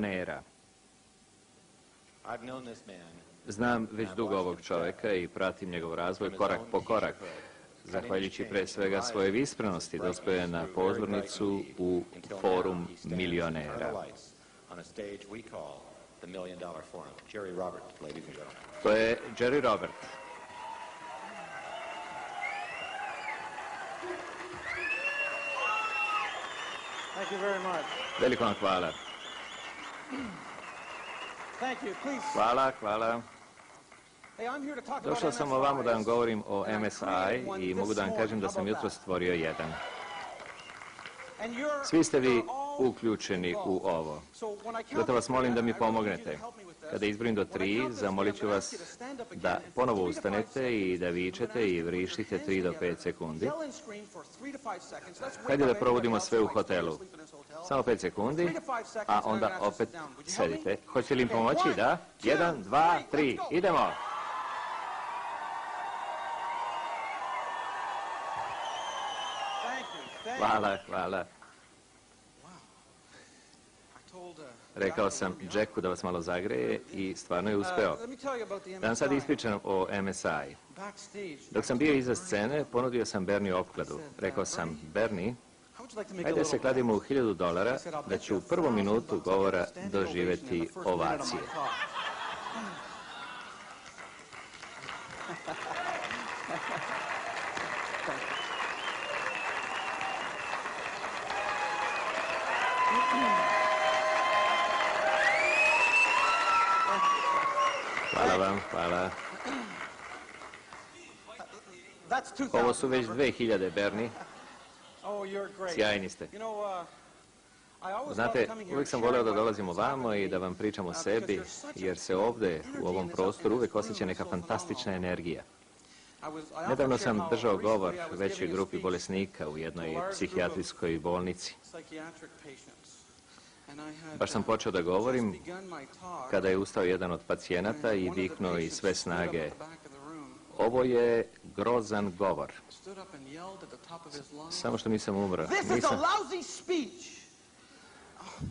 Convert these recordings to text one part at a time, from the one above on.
milionera. Znam već dugo ovog čovjeka i pratim njegov razvoj korak po korak. Zahvaljujući pre svega svoje visprenosti, dospio je na pozornicu u forum milionera. To je Jerry Robert. Veliko vam hvala. Hvala, hvala. Došao sam ovamo da vam govorim o MSI i mogu da vam kažem da sam jutro stvorio jedan. Svi ste vi uključeni u ovo. Zato vas molim da mi pomognete. Kada izbrojim do tri, zamolit ću vas da ponovo ustanete i da vičete i vrištite tri do pet sekundi. Hajde da provodimo sve u hotelu. Samo pet sekundi, a onda opet sedite. Hoće li im pomoći? Da? Jedan, dva, tri. Idemo! Hvala, hvala. Rekao sam Jacku da vas malo zagreje i stvarno je uspeo. Da vam sad ispričam o MSI. Dok sam bio iza scene, ponudio sam Bernie opkladu. Rekao sam, Bernie, hajde se kladimo u hiljadu dolara da ću u prvu minutu govora doživeti ovacije. Hvala vam, hvala. Ovo su već 2000, Bernie. Sjajni ste. Znate, uvijek sam volio da dolazim ovamo i da vam pričam o sebi, jer se ovdje, u ovom prostoru, uvijek osjeća neka fantastična energija. Nedavno sam držao govor većoj grupi bolesnika u jednoj psihijatrijskoj bolnici. Baš sam počeo da govorim kada je ustao jedan od pacijenata i viknuo iz sve snage. Ovo je grozan govor. Samo što nisam umro.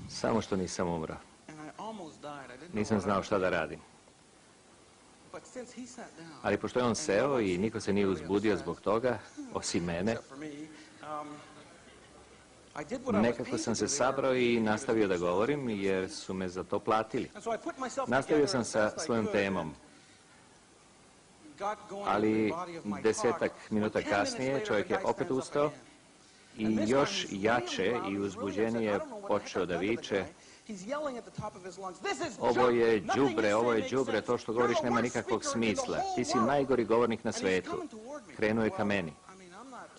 Samo što nisam umro. Nisam znao šta da radim. Ali pošto je on seo i niko se nije uzbudio zbog toga, osim mene, Nekako sam se sabrao i nastavio da govorim jer su me za to platili. Nastavio sam sa svojom temom. Ali desetak minuta kasnije čovjek je opet ustao i još jače i uzbuđenije počeo da viče. ovo je džubre, ovo je džubre, to što govoriš nema nikakvog smisla. Ti si najgori govornik na svetu. Krenuo je ka meni.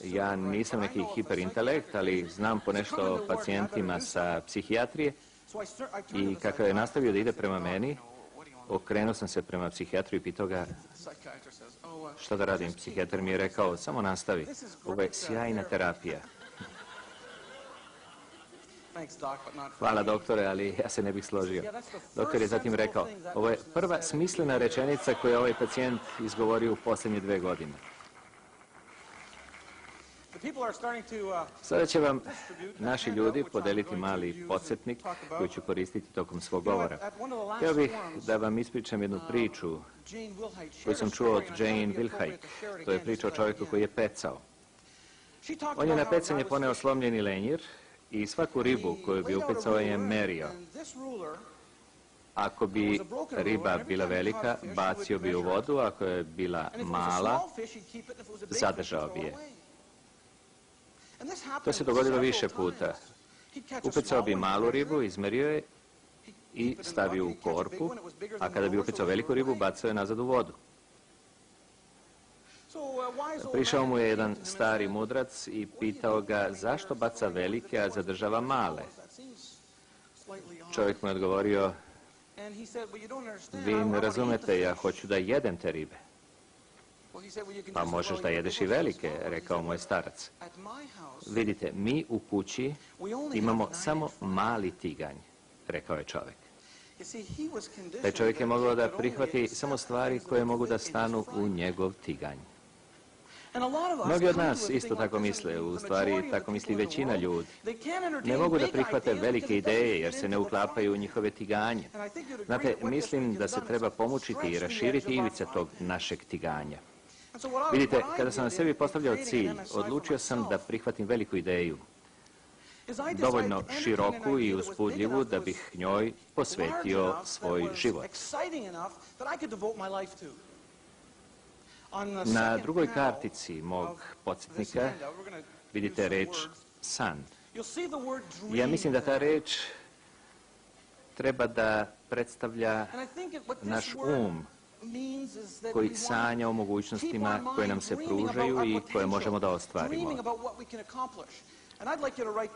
Ja nisam neki hiperintelekt, ali znam po nešto o pacijentima sa psihijatrije. I kako je nastavio da ide prema meni, okrenuo sam se prema psihijatriju i pitao ga šta da radim. Psihijatar mi je rekao, samo nastavi. Ovo je sjajna terapija. Hvala doktore, ali ja se ne bih složio. Doktor je zatim rekao, ovo je prva smislena rečenica koju je ovaj pacijent izgovorio u posljednje dve godine. Sada će vam naši ljudi podeliti mali podsjetnik koji ću koristiti tokom svog govora. Htio bih da vam ispričam jednu priču koju sam čuo od Jane Wilhite. To je priča o čovjeku koji je pecao. On je na pecanje poneo slomljeni lenjir i svaku ribu koju bi upecao je merio. Ako bi riba bila velika, bacio bi u vodu, ako je bila mala, zadržao bi je. To se dogodilo više puta. Upecao bi malu ribu, izmerio je i stavio u korpu, a kada bi upecao veliku ribu, bacao je nazad u vodu. Prišao mu je jedan stari mudrac i pitao ga zašto baca velike, a zadržava male. Čovjek mu je odgovorio, vi ne razumete, ja hoću da jedem te ribe. Pa možeš da jedeš i velike, rekao moj starac. Vidite, mi u kući imamo samo mali tiganj, rekao je čovjek. Taj čovjek je mogao da prihvati samo stvari koje mogu da stanu u njegov tiganj. Mnogi od nas isto tako misle, u stvari tako misli većina ljudi. Ne mogu da prihvate velike ideje jer se ne uklapaju u njihove tiganje. Znate, mislim da se treba pomučiti i raširiti ivice tog našeg tiganja. Vidite, kada sam na sebi postavljao cilj, odlučio sam da prihvatim veliku ideju, dovoljno široku i uspudljivu da bih njoj posvetio svoj život. Na drugoj kartici mog podsjetnika vidite reč san. Ja mislim da ta reč treba da predstavlja naš um koji sanja o mogućnostima koje nam se pružaju i koje možemo da ostvarimo.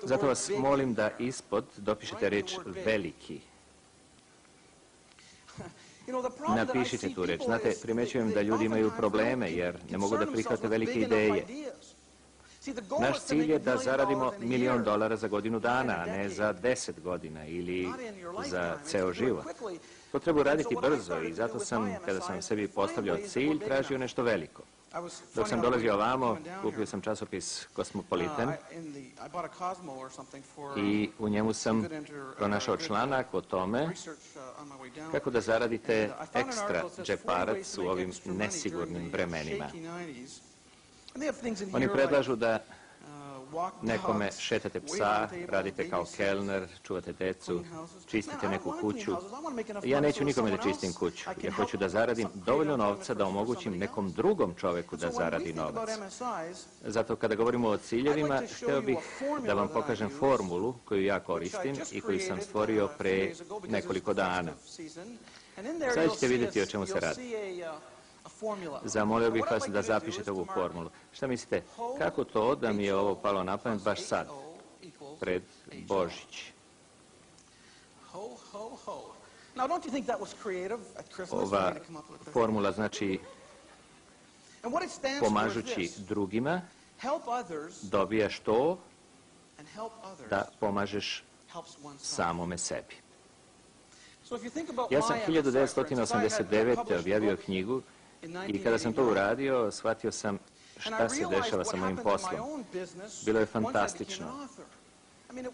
Zato vas molim da ispod dopišete reč veliki. Napišite tu reč. Znate, primećujem da ljudi imaju probleme jer ne mogu da prihvate velike ideje. Naš cilj je da zaradimo milion dolara za godinu dana, a ne za deset godina ili za ceo život. To treba raditi brzo i zato sam, kada sam sebi postavljao cilj, tražio nešto veliko. Dok sam dolazio ovamo, kupio sam časopis Cosmopolitan i u njemu sam pronašao članak o tome kako da zaradite ekstra džeparac u ovim nesigurnim vremenima. Oni predlažu da nekome šetate psa, radite kao kelner, čuvate decu, čistite neku kuću. Ja neću nikome da čistim kuću. Ja hoću da zaradim dovoljno novca da omogućim nekom drugom čoveku da zaradi novac. Zato kada govorimo o ciljevima, hteo bih da vam pokažem formulu koju ja koristim i koju sam stvorio pre nekoliko dana. Sada ćete vidjeti o čemu se radi. Zamolio bih vas da zapišete ovu formulu. Šta mislite, kako to da mi je ovo palo na pamet baš sad, pred Božić? Ova formula znači pomažući drugima, dobijaš to da pomažeš samome sebi. Ja sam 1989. objavio knjigu i kada sam to uradio, shvatio sam šta se dešava sa mojim poslom. Bilo je fantastično.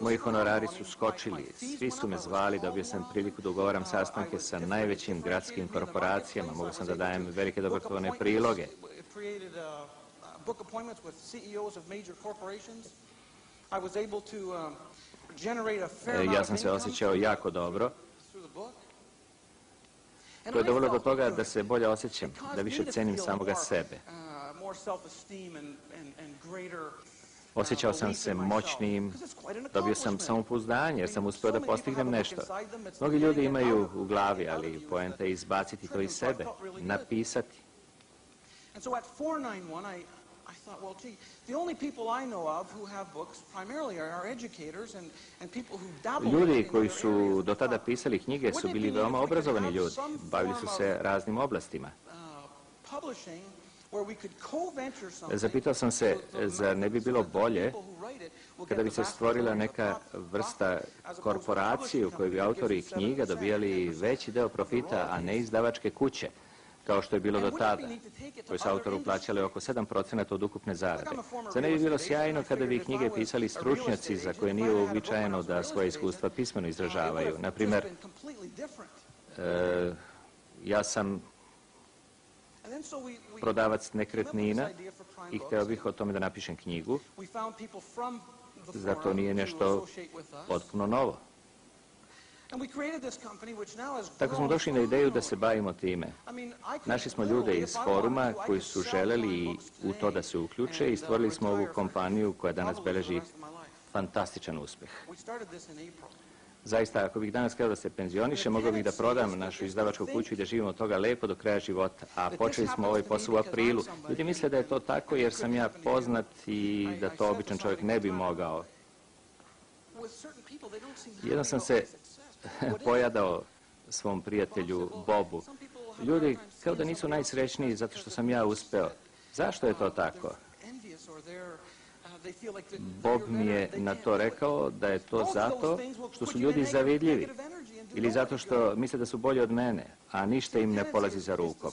Moji honorari su skočili, svi su me zvali, dobio sam priliku da ugovaram sastanke sa najvećim gradskim korporacijama, mogu sam da dajem velike dobrotvorne priloge. Ja sam se osjećao jako dobro to je dovoljno do toga da se bolje osjećam, da više cenim samoga sebe. Osjećao sam se moćnim, dobio sam samopouzdanje jer sam uspio da postignem nešto. Mnogi ljudi imaju u glavi, ali poenta je izbaciti to iz sebe, napisati. I thought, well, gee, the only people I know of who have books primarily are educators and, and people who dabble Ljudi koji su do tada pisali knjige su bili veoma obrazovani ljudi, bavili su se raznim oblastima. Zapitao sam se, zar ne bi bilo bolje kada bi se stvorila neka vrsta korporacije u kojoj bi autori knjiga dobijali veći deo profita, a ne izdavačke kuće? Kao što je bilo do tada, koji su autoru plaćali oko 7% od ukupne zarade. Za ne bi bilo sjajno kada bi knjige pisali stručnjaci za koje nije uobičajeno da svoje iskustva pismeno izražavaju. Naprimer, e, ja sam prodavac nekretnina i hteo bih o tome da napišem knjigu. Zato nije nešto potpuno novo. Tako smo došli na ideju da se bavimo time. Našli smo ljude iz foruma koji su želeli u to da se uključe i stvorili smo ovu kompaniju koja danas beleži fantastičan uspeh. Zaista, ako bih danas htio da se penzioniše, mogao bih da prodam našu izdavačku kuću i da živimo od toga lepo do kraja života. A počeli smo ovaj posao u aprilu. Ljudi misle da je to tako jer sam ja poznat i da to običan čovjek ne bi mogao. Jedan sam se pojadao svom prijatelju Bobu. Ljudi kao da nisu najsrećniji zato što sam ja uspeo. Zašto je to tako? Bob mi je na to rekao da je to zato što su ljudi zavidljivi. ili zato što misle da su bolji od mene, a ništa im ne polazi za rukom.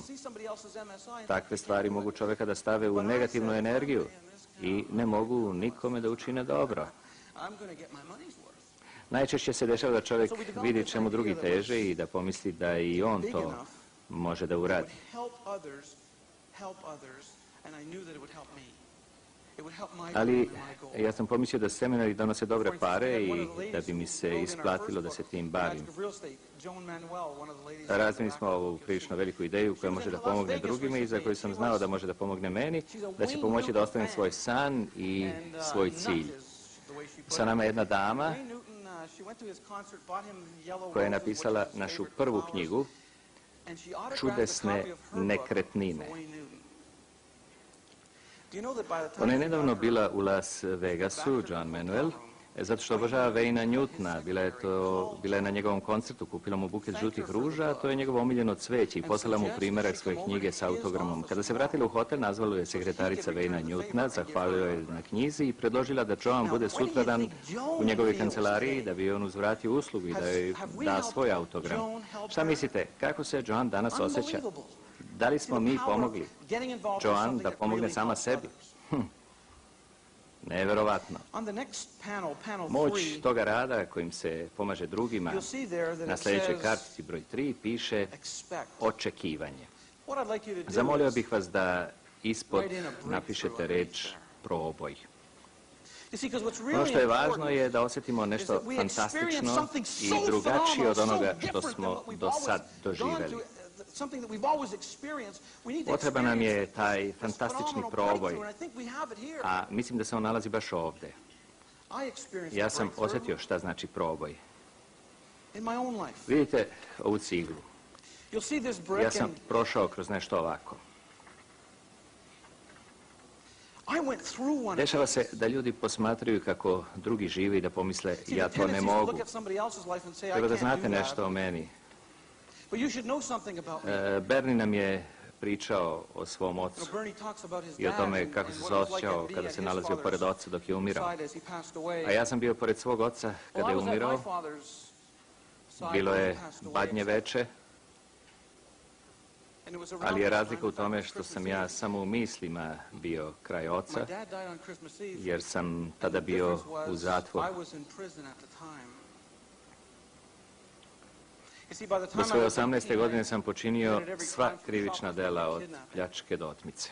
Takve stvari mogu čovjeka da stave u negativnu energiju i ne mogu nikome da učine dobro. Najčešće se dešava da čovjek vidi čemu drugi teže i da pomisli da i on to može da uradi. Ali ja sam pomislio da seminari donose dobre pare i da bi mi se isplatilo da se tim bavim. Razvili smo ovu prilično veliku ideju koja može da pomogne drugima i za koju sam znao da može da pomogne meni, da će pomoći da ostavim svoj san i svoj cilj. Sa nama je jedna dama koja je napisala našu prvu knjigu Čudesne nekretnine. Ona je nedavno bila u Las Vegasu, John Manuel, zato što obožava Vejna Njutna. Bila je, to, bila je na njegovom koncertu, kupila mu buket žutih ruža, a to je njegovo omiljeno cveće i poslala mu primerak svoje knjige sa autogramom. Kada se vratila u hotel, nazvala je sekretarica Vejna Njutna, zahvalio je na knjizi i predložila da Joan bude sutradan u njegovoj kancelariji, da bi on uzvratio uslugu i da joj da svoj autogram. Šta mislite, kako se Joan danas osjeća? Da li smo mi pomogli Joan da pomogne sama sebi? Hm. Neverovatno. Moć toga rada kojim se pomaže drugima na sljedećoj kartici broj 3 piše očekivanje. Zamolio bih vas da ispod napišete reč proboj. Ono što je važno je da osjetimo nešto fantastično i drugačije od onoga što smo do sad doživjeli. Potreba nam je taj fantastični proboj, a mislim da se on nalazi baš ovdje. Ja sam osjetio šta znači proboj. Vidite ovu ciglu. Ja sam prošao kroz nešto ovako. Dešava se da ljudi posmatraju kako drugi žive i da pomisle ja to ne mogu. Treba da znate nešto o meni. E, Bernie nam je pričao o svom ocu i o tome kako se osjećao kada se nalazio pored oca dok je umirao. A ja sam bio pored svog oca kada je umirao. Bilo je badnje veče, ali je razlika u tome što sam ja samo u mislima bio kraj oca, jer sam tada bio u zatvoru. Do svoje 18. godine sam počinio sva krivična dela od pljačke do otmice.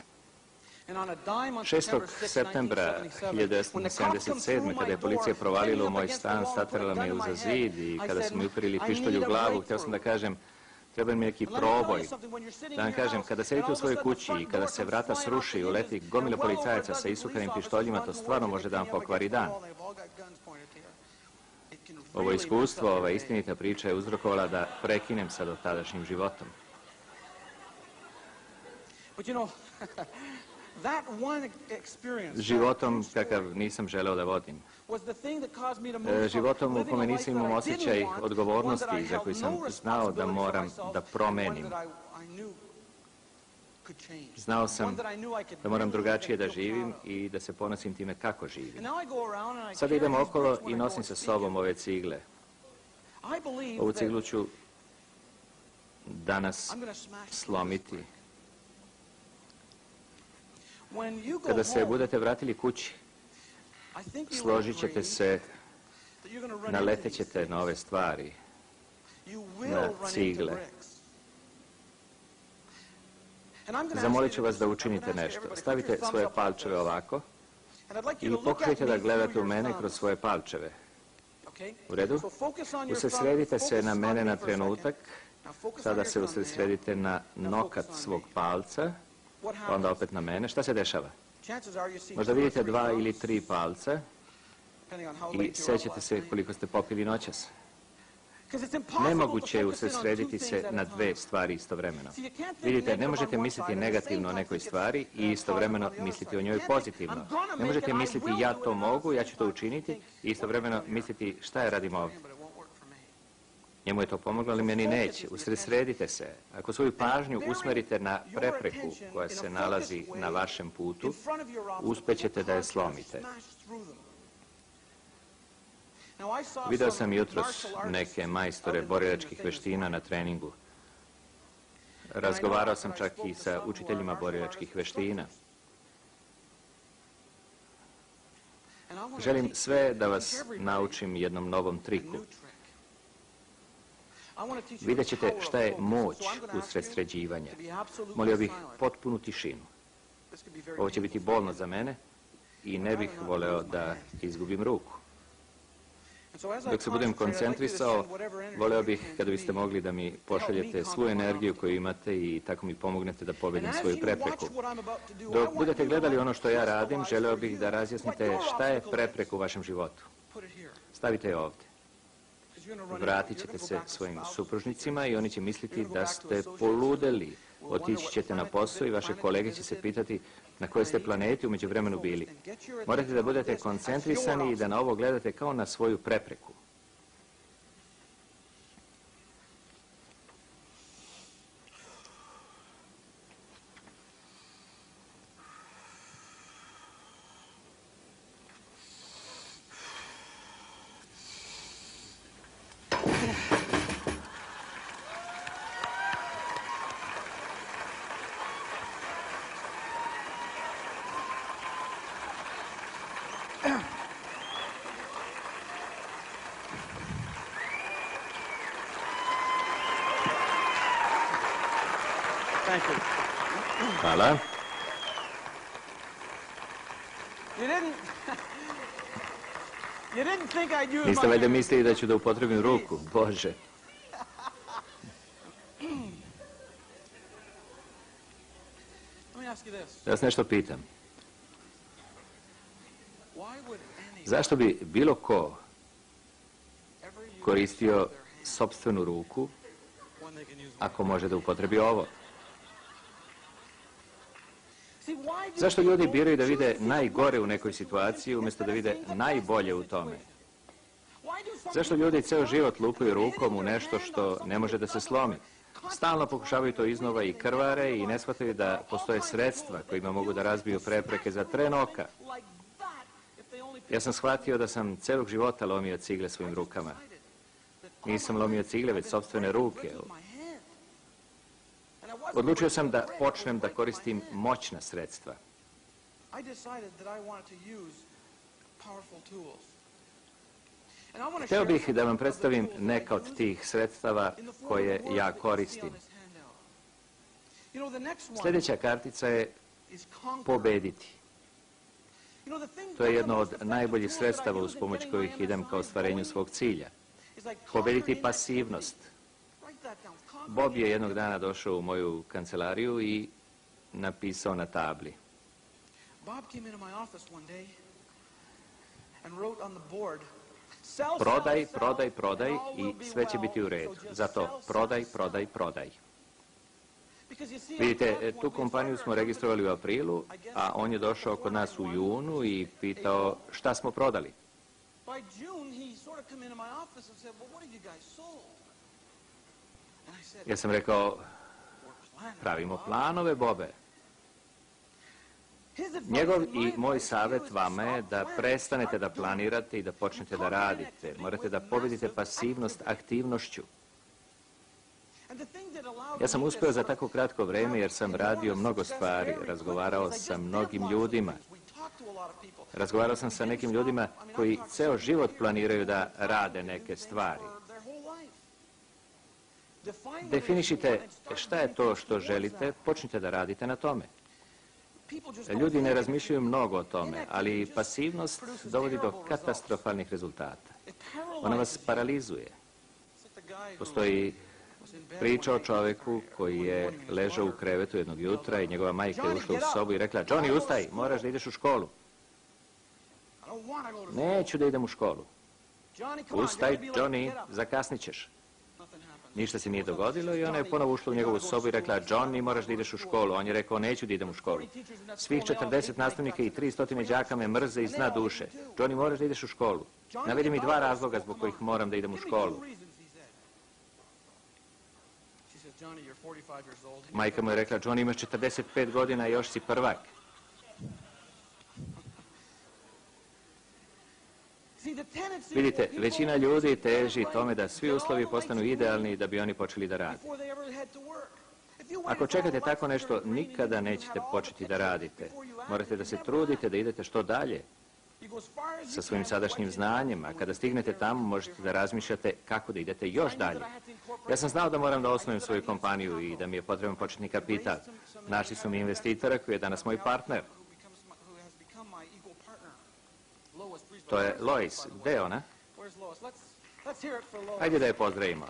6. septembra 1977. kada je policija provalila u moj stan, statrala me uza zid i kada su mi uprili pištolj u glavu, htio sam da kažem, treba mi neki proboj. Da vam kažem, kada sedite u svojoj kući i kada se vrata sruši i uleti gomilo policajaca sa isukanim pištoljima, to stvarno može da vam pokvari dan. Ovo iskustvo, ova istinita priča je uzrokovala da prekinem sa dotadašnjim životom. Životom kakav nisam želeo da vodim. E, životom u kome nisam imao osjećaj odgovornosti za koji sam znao da moram da promenim. Znao sam da moram drugačije da živim i da se ponosim time kako živim. Sada idem okolo i nosim sa sobom ove cigle. Ovu ciglu ću danas slomiti. Kada se budete vratili kući, složit ćete se, naletećete na ove stvari, na cigle. Zamolit ću vas da učinite nešto. Stavite svoje palčeve ovako i pokušajte da gledate u mene kroz svoje palčeve. U redu? Usredsredite se na mene na trenutak. Sada se usredsredite na nokat svog palca. Onda opet na mene. Šta se dešava? Možda vidite dva ili tri palca i sećate se koliko ste popili noćas. Nemoguće je usredsrediti se na dve stvari istovremeno. Vidite, ne možete misliti negativno o nekoj stvari i istovremeno misliti o njoj pozitivno. Ne možete misliti ja to mogu, ja ću to učiniti i istovremeno misliti šta je radim ovdje. Njemu je to pomoglo, ali meni neće. Usredsredite se. Ako svoju pažnju usmerite na prepreku koja se nalazi na vašem putu, uspećete da je slomite. Video sam jutros neke majstore borilačkih veština na treningu. Razgovarao sam čak i sa učiteljima borilačkih veština. Želim sve da vas naučim jednom novom triku. Vidjet ćete šta je moć usred sređivanja. Molio bih potpunu tišinu. Ovo će biti bolno za mene i ne bih voleo da izgubim ruku. Dok se budem koncentrisao, voleo bih kada biste mogli da mi pošaljete svu energiju koju imate i tako mi pomognete da pobedim svoju prepreku. Dok budete gledali ono što ja radim, želeo bih da razjasnite šta je prepreka u vašem životu. Stavite je ovdje. Vratit ćete se svojim supružnicima i oni će misliti da ste poludeli. Otići ćete na posao i vaše kolege će se pitati na kojoj ste planeti umeđu vremenu bili. Morate da budete koncentrisani i da na ovo gledate kao na svoju prepreku. Hvala. Niste valjda mislili da ću da upotrebim ruku? Bože. Da vas nešto pitam. Zašto bi bilo ko koristio sobstvenu ruku ako može da upotrebi ovo? Zašto ljudi biraju da vide najgore u nekoj situaciji umjesto da vide najbolje u tome? Zašto ljudi ceo život lupaju rukom u nešto što ne može da se slomi? Stalno pokušavaju to iznova i krvare i ne shvataju da postoje sredstva kojima mogu da razbiju prepreke za tren oka. Ja sam shvatio da sam celog života lomio cigle svojim rukama. Nisam lomio cigle, već sobstvene ruke. Odlučio sam da počnem da koristim moćna sredstva. Hteo bih da vam predstavim neka od tih sredstava koje ja koristim. Sljedeća kartica je pobediti. To je jedno od najboljih sredstava uz pomoć kojih idem ka ostvarenju svog cilja. Pobediti pasivnost. Bob je jednog dana došao u moju kancelariju i napisao na tabli. Prodaj, prodaj, prodaj i sve će biti u redu. Zato prodaj, prodaj, prodaj. Vidite, tu kompaniju smo registrovali u aprilu, a on je došao kod nas u junu i pitao šta smo prodali. Ja sam rekao, pravimo planove, Bobe. Njegov i moj savjet vama je da prestanete da planirate i da počnete da radite. Morate da pobedite pasivnost aktivnošću. Ja sam uspio za tako kratko vreme jer sam radio mnogo stvari, razgovarao sa mnogim ljudima. Razgovarao sam sa nekim ljudima koji ceo život planiraju da rade neke stvari. Definišite šta je to što želite, počnite da radite na tome. Ljudi ne razmišljaju mnogo o tome, ali pasivnost dovodi do katastrofalnih rezultata. Ona vas paralizuje. Postoji priča o čoveku koji je ležao u krevetu jednog jutra i njegova majka je ušla u sobu i rekla Johnny, ustaj, moraš da ideš u školu. Neću da idem u školu. Ustaj, Johnny, zakasnit ćeš. Ništa se nije dogodilo i ona je ponovo ušla u njegovu sobu i rekla Johnny, moraš da ideš u školu. On je rekao, neću da idem u školu. Svih 40 nastavnika i 300 đaka me mrze iz zna duše. Johnny, moraš da ideš u školu. Navedi mi dva razloga zbog kojih moram da idem u školu. Majka mu je rekla, Johnny, imaš 45 godina i još si prvak. Vidite, većina ljudi teži tome da svi uslovi postanu idealni da bi oni počeli da rade. Ako čekate tako nešto, nikada nećete početi da radite. Morate da se trudite, da idete što dalje sa svojim sadašnjim znanjem, a kada stignete tamo možete da razmišljate kako da idete još dalje. Ja sam znao da moram da osnovim svoju kompaniju i da mi je potreban početni kapital. Našli su mi investitora koji je danas moj partner. To je Lois. Gde je ona? Hajde da je pozdravimo.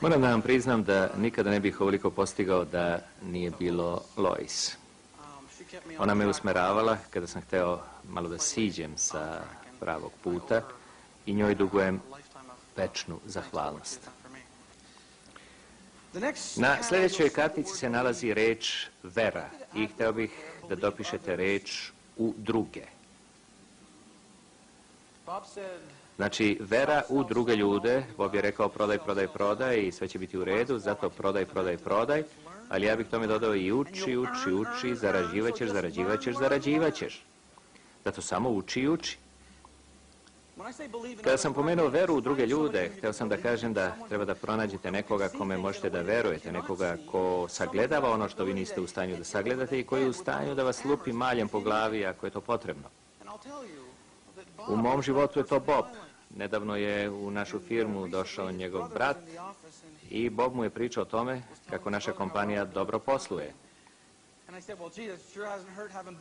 Moram da vam priznam da nikada ne bih ovoliko postigao da nije bilo Lois. Ona me usmeravala kada sam hteo malo da siđem sa pravog puta i njoj dugujem večnu zahvalnost. Na sljedećoj kartici se nalazi reč vera i hteo bih da dopišete reč u druge. Znači, vera u druge ljude, Bob je rekao prodaj, prodaj, prodaj i sve će biti u redu, zato prodaj, prodaj, prodaj, ali ja bih tome dodao i uči, uči, uči, zarađivaćeš, zarađivaćeš, zarađivaćeš. Zato samo uči i uči. Kada sam pomenuo veru u druge ljude, htio sam da kažem da treba da pronađete nekoga kome možete da verujete, nekoga ko sagledava ono što vi niste u stanju da sagledate i koji je u stanju da vas lupi maljem po glavi ako je to potrebno. U mom životu je to Bob. Nedavno je u našu firmu došao njegov brat i Bob mu je pričao o tome kako naša kompanija dobro posluje.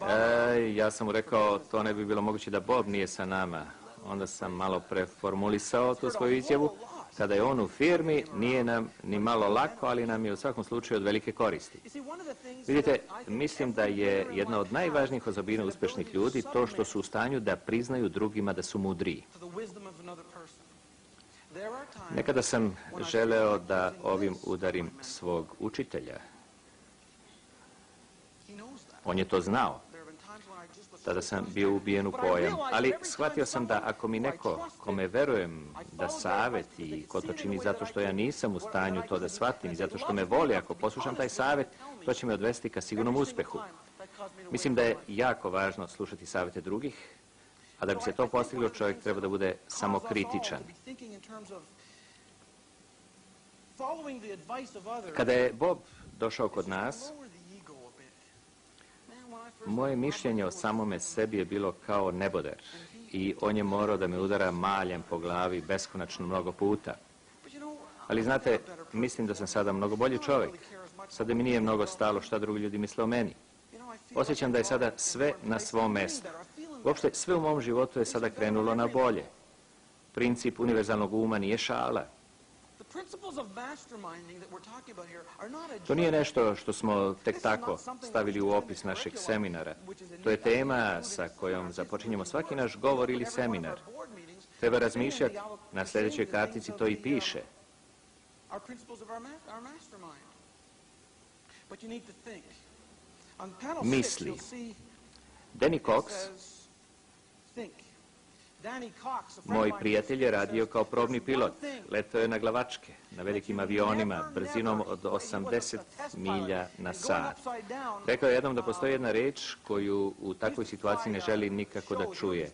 E, ja sam mu rekao, to ne bi bilo moguće da Bob nije sa nama. Onda sam malo preformulisao tu svoju izjavu. Kada je on u firmi, nije nam ni malo lako, ali nam je u svakom slučaju od velike koristi. Vidite, mislim da je jedna od najvažnijih osobina uspešnih ljudi to što su u stanju da priznaju drugima da su mudriji. Nekada sam želeo da ovim udarim svog učitelja. On je to znao. Tada sam bio ubijen u pojam. Ali shvatio sam da ako mi neko kome verujem da saveti i ko to čini zato što ja nisam u stanju to da shvatim i zato što me voli, ako poslušam taj savet, to će me odvesti ka sigurnom uspehu. Mislim da je jako važno slušati savete drugih, a da bi se to postiglo čovjek treba da bude samokritičan. Kada je Bob došao kod nas, moje mišljenje o samome sebi je bilo kao neboder i on je morao da me udara maljem po glavi beskonačno mnogo puta. Ali znate, mislim da sam sada mnogo bolji čovjek. Sada mi nije mnogo stalo šta drugi ljudi misle o meni. Osjećam da je sada sve na svom mestu. Uopšte, sve u mom životu je sada krenulo na bolje. Princip univerzalnog uma nije šala. To nije nešto što smo tek tako stavili u opis našeg seminara. To je tema sa kojom započinjemo svaki naš govor ili seminar. Treba razmišljati, na sljedećoj kartici to i piše. Misli. Danny Cox moj prijatelj je radio kao probni pilot. Letao je na glavačke, na velikim avionima, brzinom od 80 milja na sat. Rekao je jednom da postoji jedna reč koju u takvoj situaciji ne želi nikako da čuje.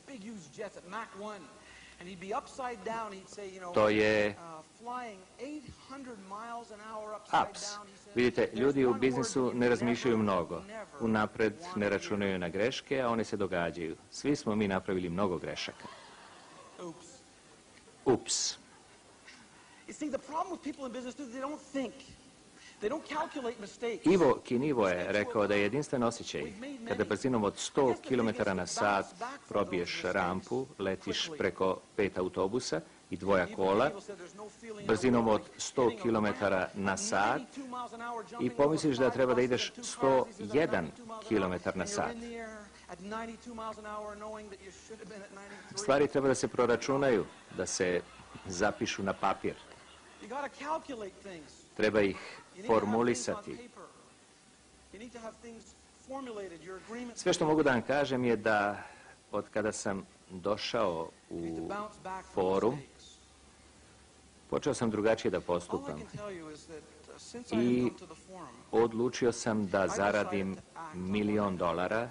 To je ups. Vidite, ljudi u biznisu ne razmišljaju mnogo. Unapred ne računaju na greške, a one se događaju. Svi smo mi napravili mnogo grešaka. Ups. Ivo Kinivo je rekao da je jedinstven osjećaj kada brzinom od 100 km na sat probiješ rampu, letiš preko pet autobusa i dvoja kola, brzinom od 100 km na sat i pomisliš da treba da ideš 101 km na sat. Stvari treba da se proračunaju, da se zapišu na papir. Treba ih formulisati. Sve što mogu da vam kažem je da od kada sam došao u forum, počeo sam drugačije da postupam. I Odlučio sam da zaradim milion dolara,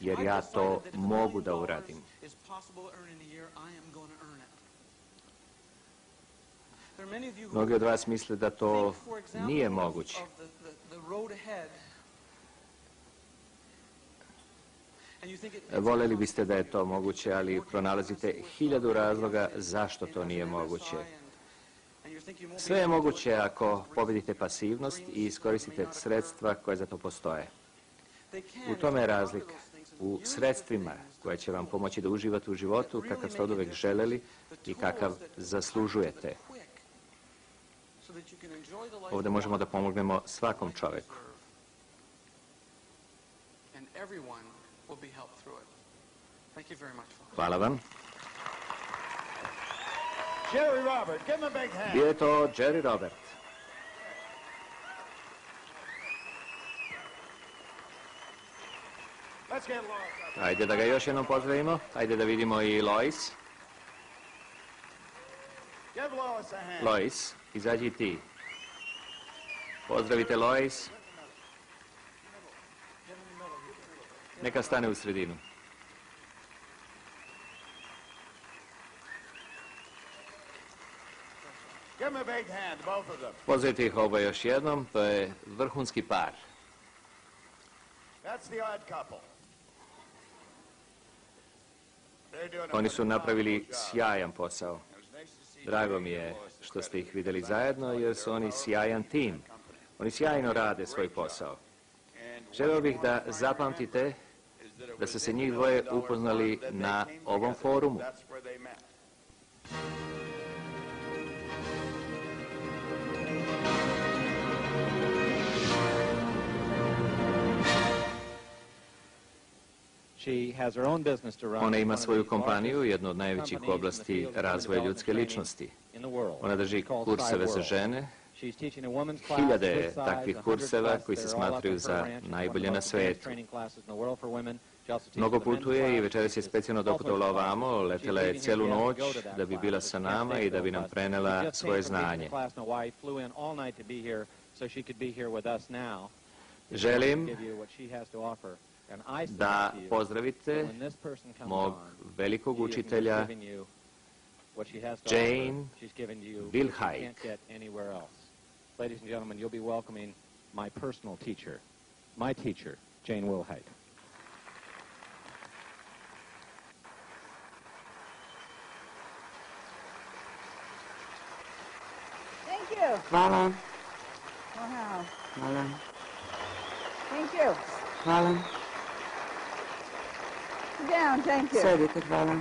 jer ja to mogu da uradim. is possible to earn in a year, I am going to earn it. There are many of you who Mnogi od vas misle da to nije moguće. Voljeli biste da je to moguće, ali pronalazite hiljadu razloga zašto to nije moguće. Sve je moguće ako pobedite pasivnost i iskoristite sredstva koje za to postoje. U tome je razlika. U sredstvima koje će vam pomoći da uživate u životu kakav ste od uvek želeli i kakav zaslužujete. Ovdje možemo da pomognemo svakom čoveku. And everyone will be helped through it. Thank you very much, folks. Hvala vam. Jerry Robert, give him a big hand. Bio je to Jerry Robert. Let's get Lois up. Ajde da ga još jednom pozdravimo. Ajde da vidimo i Lois. Lois izađi i ti. Pozdravite Lois. Neka stane u sredinu. Pozdravite ih oba još jednom. To je vrhunski par. Oni su napravili sjajan posao. Drago mi je što ste ih videli zajedno jer su oni sjajan tim. Oni sjajno rade svoj posao. Želeo bih da zapamtite da su se njih dvoje upoznali na ovom forumu. Ona ima svoju kompaniju, jednu od najvećih oblasti razvoja ljudske ličnosti. Ona drži kurseve za žene, hiljade takvih 100 kurseva koji se smatraju za najbolje na teaches Mnogo putuje i večeras je specijalno doputovala ovamo, letela je cijelu noć da bi bila sa nama i da bi nam prenela svoje znanje. Želim da pozdravite mog velikog učitelja Jane Wilhite. Ladies and gentlemen, you'll be welcoming my personal teacher, my teacher, Jane Wilhite. Thank you. Hvala, Wow. hvala, Thank you. hvala. Sit down. Thank you. Sedite, hvala.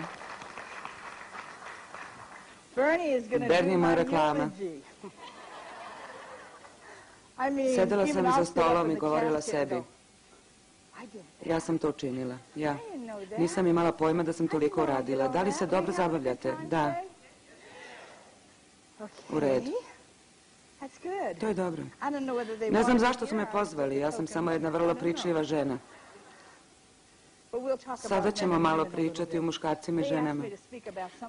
Bernie is Bernie do my reklama. I mean, Sedela sam za stolom i govorila sebi. Ja sam to učinila, ja. Nisam imala pojma da sam toliko know I did radila. all Da li se dobro zabavljate? Da. U redu. To je dobro. Ne znam zašto to su me pozvali, ja sam samo jedna vrlo pričljiva žena. Sada ćemo malo pričati o muškarcima i ženama.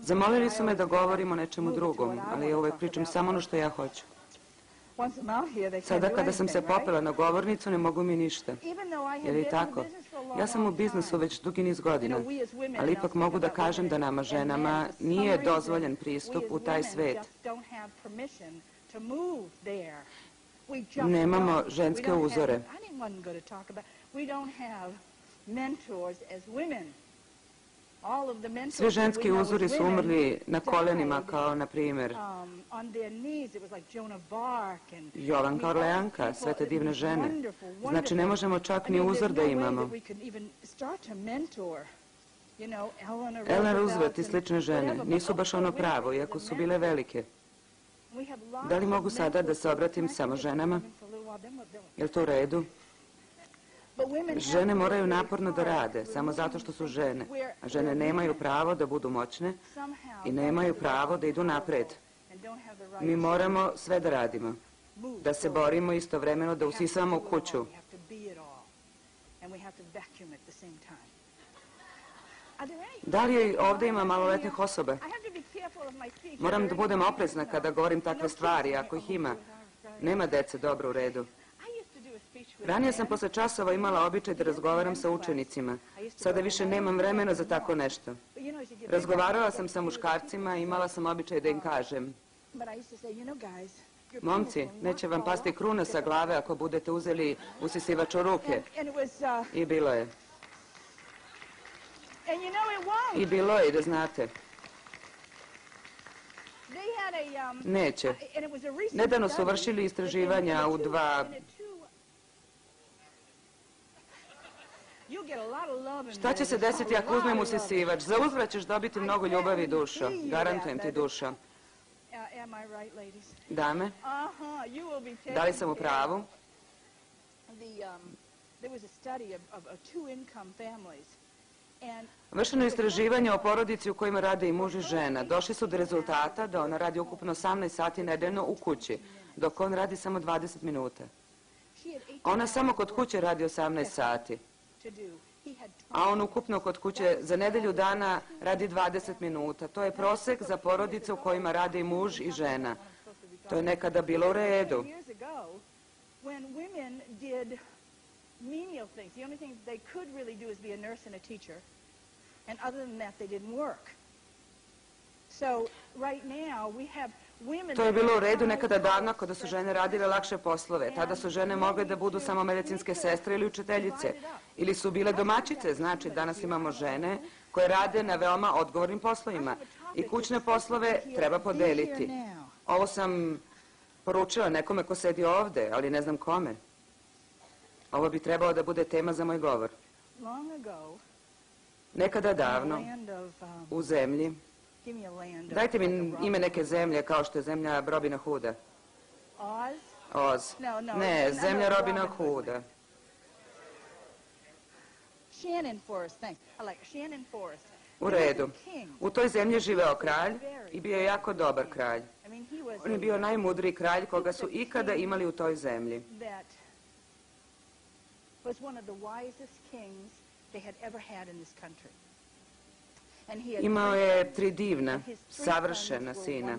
Zamolili su me da govorim o nečemu drugom, ali ja uvek pričam samo ono što ja hoću. Sada kada sam se popela na govornicu ne mogu mi ništa. Though I Je tako? Ja sam u biznisu već dugi niz godina, ali ipak mogu da kažem da nama ženama nije dozvoljen pristup u taj svet. Nemamo ženske uzore. Svi ženski uzori su umrli na kolenima, kao na primjer Jovanka Orleanka, sve te divne žene. Znači ne možemo čak ni uzor da imamo. Ellen Roosevelt i slične žene nisu baš ono pravo, iako su bile velike. Da li mogu sada da se obratim samo ženama? Je li to u redu? Žene moraju naporno da rade, samo zato što su žene. A žene nemaju pravo da budu moćne i nemaju pravo da idu napred. Mi moramo sve da radimo. Da se borimo istovremeno da it kuću. Da li ovdje ima maloletnih osoba? Moram da budem oprezna kada govorim takve stvari, ako ih ima. Nema dece, dobro, u redu. I used to do a speech with Ranije sam posle časova imala običaj da razgovaram sa učenicima. Sada više nemam vremena za tako nešto. Razgovarala sam sa muškarcima i imala sam običaj da im kažem Momci, neće vam pasti kruna sa glave ako budete uzeli usisivač u ruke. I bilo je. I bilo je, da znate. Um, Neće. Nedavno su vršili istraživanja u dva- in a two- You'll get a lot of love in Šta će se desiti ako uzmem usisivač? Za uzvrat ćeš dobiti mnogo ljubavi duša. Garantujem ti ladies? Dame, Uh-huh, da li sam u pravu? um, Vršeno je istraživanje o porodici u kojima rade i muž i žena. Došli su do rezultata da ona radi ukupno 18 sati nedeljno u kući, dok on radi samo 20 minuta. she had 18 Ona samo kod kuće radi 18 sati, to do. He had 20 a on ukupno kod kuće za nedelju dana radi 20 minuta. To je prosek za porodice u kojima rade i muž i žena. To je nekada bilo u redu. To je bilo u redu nekada davno kada su žene radile lakše poslove. Tada su žene mogle da budu samo medicinske sestre ili učiteljice. Ili su bile domaćice, znači danas imamo žene koje rade na veoma odgovornim poslovima. I kućne poslove treba podeliti. Ovo sam poručila nekome ko sedi ovde, ali ne znam kome. Ovo bi trebalo da bude tema za moj govor. Nekada davno, um, u zemlji, dajte mi ime neke zemlje kao što je zemlja Robina Hooda. Oz, Ne, zemlja Robina Robin Hood. Hooda. Shannon Forest, thanks. I like Shannon Forest. U redu. U toj zemlji živeo kralj i bio je jako dobar kralj. I mean, he was On je bio najmudriji kralj koga su ikada imali u toj zemlji. was one of the wisest kings they had ever had in this country. And he had Imao je tri divna, savršena sina.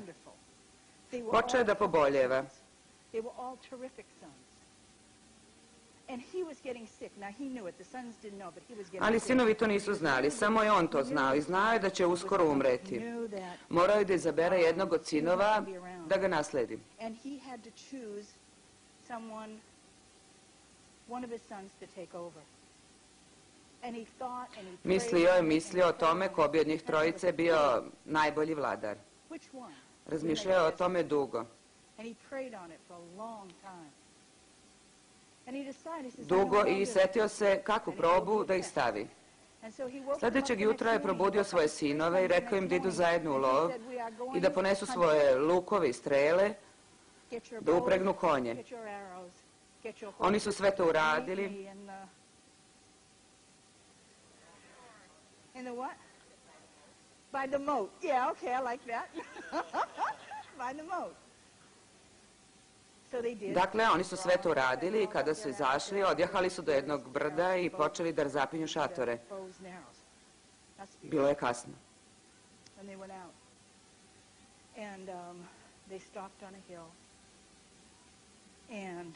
Počeo je da poboljeva. sons. They were all terrific sons. And he was getting sick. Now he knew it. The sons didn't know, but he was getting Ali sick. sinovi to nisu znali, samo je on to znao i znao je da će uskoro umreti. Morao je da izabere jednog od sinova da ga nasledi. One of his sons to take over. And he thought and he prayed Mislio je, and he mislio o tome ko bi od njih trojice bio najbolji vladar. Which one? Razmišljao je o tome dugo. And he prayed on it for a long time. And he decided, he says, Dugo "I setio this." se kakvu probu da ih stavi. Sljedećeg jutra je probudio svoje sinove i rekao im da idu zajedno u lov said, "We are going i da ponesu svoje lukove i strele, da upregnu konje. Oni su sve to uradili. In the- what? By the moat. Yeah, okay, I like that. By the moat. So they did. Dakle, oni su sve to uradili i kada su izašli, odjahali su do jednog brda i počeli da razapinju šatore. Bows and arrows. That's beautiful. Bilo je kasno. And they went out. And um, they stopped on a hill. And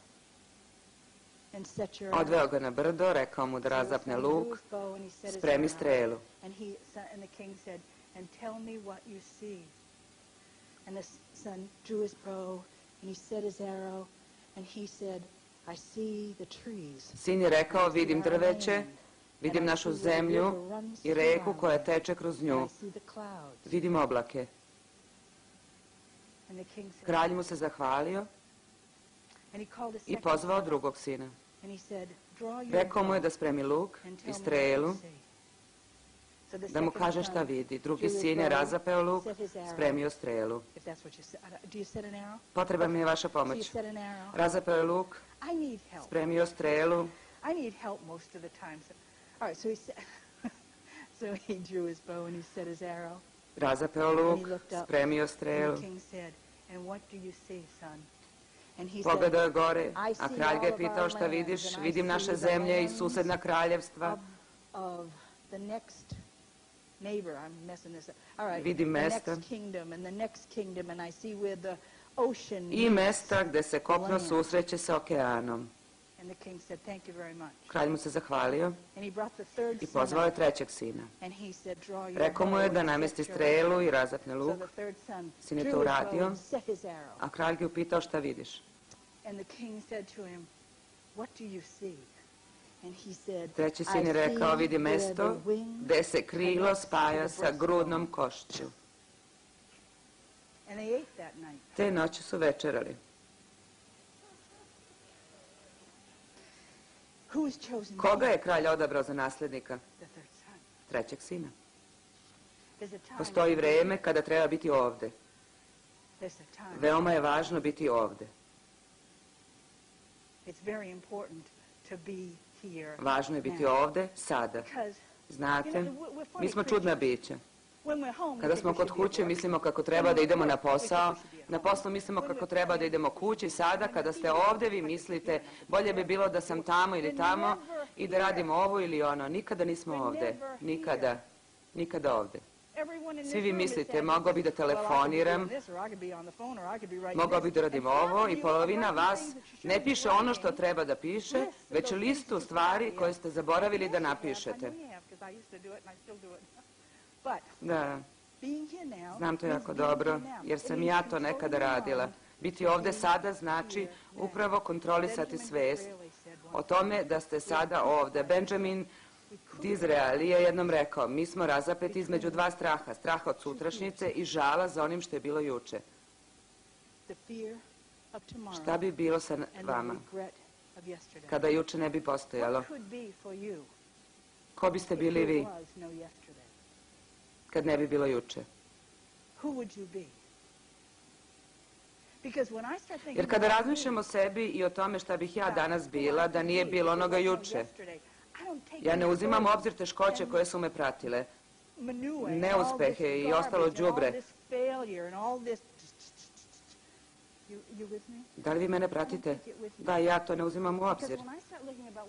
And set your Odveo arrow. ga na brdo, rekao mu da razapne luk, spremi strelu. And he so- and the king said, "And tell me what you see." And the s- son drew his bow and he set his arrow, and he said, "I see the trees." Sin je rekao, vidim drveće, vidim našu zemlju i reku koja teče kroz nju. I see the clouds." Vidim oblake. Kralj mu se zahvalio i pozvao drugog sina. And he said, "Draw your Rekao mu je bow da spremi luk i strelu see." So the da mu kaže šta vidi. Drugi sin je razapeo luk, spremio strelu. if that's what you said. I don't- Do you set an arrow? Potreba mi je vaša pomoć. Razapeo je luk, I need help. spremio strelu, I need help most of the time. So, all right, so he said, so he drew his bow and he set his arrow. razapeo luk, spremio And strelu. Pogledao je gore, a kralj ga je pitao šta vidiš, vidim naše zemlje i susedna kraljevstva. Vidim mesta. I mesta gde se kopno susreće sa okeanom. And the king said, thank you very much. Kralj mu se zahvalio i pozvao je trećeg sina. Rekao mu je da namesti strelu i razapne luk, Sin je to uradio. a kralj ga je upitao šta vidiš. And the king said to him, What do you see? And he said, Treći "I sin je rekao, see vidi mesto gde se krilo spaja sa breastbone." grudnom košću. And they ate that night. Te noći su večerali. Who was chosen? Koga je kralj odabrao za son. Trećeg sina. Postoji vreme kada treba biti ovde. Veoma je važno biti ovde. Važno je biti ovde, sada. Znate, mi smo čudna bića. Kada smo kod kuće, mislimo kako treba da idemo na posao. Na poslu mislimo kako treba da idemo kući. Sada, kada ste ovde, vi mislite, bolje bi bilo da sam tamo ili tamo i da radimo ovo ili ono. Nikada nismo ovde. Nikada. Nikada ovde. Svi vi mislite, mogao bi da "Well, I could be doing telefoniram, Mogao this." bi da radim ovo i polovina vas ne piše ono što treba da piše, već listu stvari koje ste zaboravili da napišete. Da, znam to jako dobro, jer sam i ja to nekada radila. Biti ovde sada znači upravo kontrolisati svest o tome da ste sada ovde. Benjamin Dizreali je jednom rekao, mi smo razapeti između dva straha, straha od sutrašnjice i žala za onim što je bilo juče. Šta bi bilo sa vama kada juče ne bi postojalo? Ko biste bili vi kad ne bi bilo juče? Jer kada razmišljam o sebi i o tome šta bih ja danas bila, da nije bilo onoga juče, ja ne uzimam u obzir teškoće koje su me pratile, neuspehe i ostalo đubre. Da li vi mene pratite? Da, ja to ne uzimam u obzir.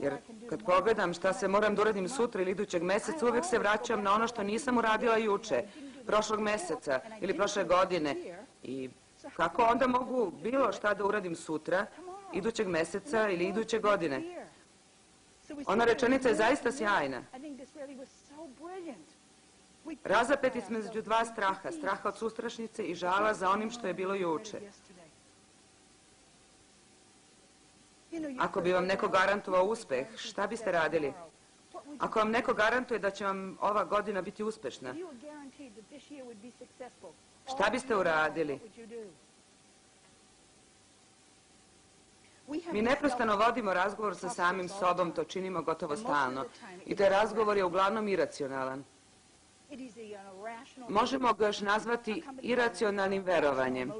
Jer kad pogledam šta se moram da uradim sutra ili idućeg meseca, uvek se vraćam na ono što nisam uradila juče, prošlog meseca ili prošle godine. I kako onda mogu bilo šta da uradim sutra, idućeg meseca ili iduće godine? Ona rečenica je zaista sjajna. Razapeti smo između dva straha, straha od sustrašnice i žala za onim što je bilo juče. Ako bi vam neko garantovao uspeh, šta biste radili? Ako vam neko garantuje da će vam ova godina biti uspešna, šta biste uradili? Mi neprestano vodimo razgovor sa samim sobom, to činimo gotovo stalno. I taj razgovor je uglavnom iracionalan. Možemo ga još nazvati iracionalnim verovanjem.